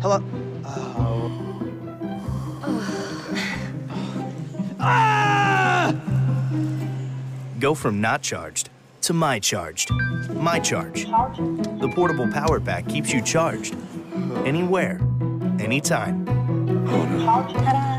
Hello. Go from not charged to my charged. My charge. The portable power pack keeps you charged. Anywhere, anytime. Oh, no.